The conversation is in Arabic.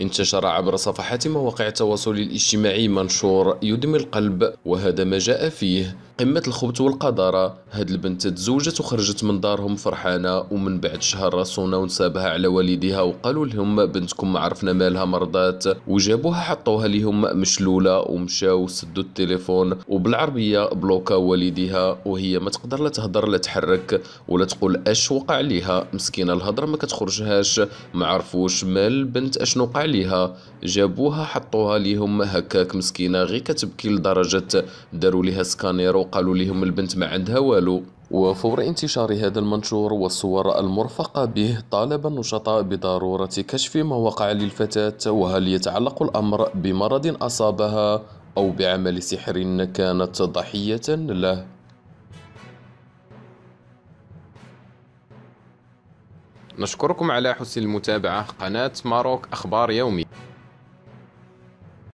انتشر عبر صفحات مواقع التواصل الاجتماعي منشور يدمي القلب وهذا ما جاء فيه. قمة الخبث والقذارة. هاد البنت تزوجت وخرجت من دارهم فرحانة ومن بعد شهر راسونا ونسابها على والديها وقالوا لهم بنتكم ما عرفنا مالها مرضات. وجابوها حطوها لهم مشلولة ومشاو سدوا التليفون وبالعربية بلوكا والديها وهي ما تقدر لا تهضر لا تحرك ولا تقول اش وقع ليها. مسكينة الهضرة ما كتخرجهاش. ما عرفوش مال البنت اشنو وقع ليها جابوها حطوها ليهم. هكاك مسكينة غير كتبكي لدرجة داروا ليها سكانير وقالوا لهم البنت ما عندها والو. وفور انتشار هذا المنشور والصور المرفقة به طالب النشطاء بضرورة كشف ما وقع للفتاة وهل يتعلق الأمر بمرض أصابها أو بعمل سحر كانت ضحية له. نشكركم على حسن المتابعة. قناة ماروك أخبار يومي.